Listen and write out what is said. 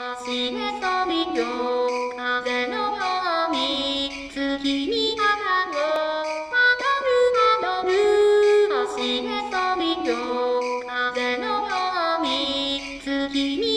足ねとびよ風のように月に花を花るなのる足ねとびよ風のように月に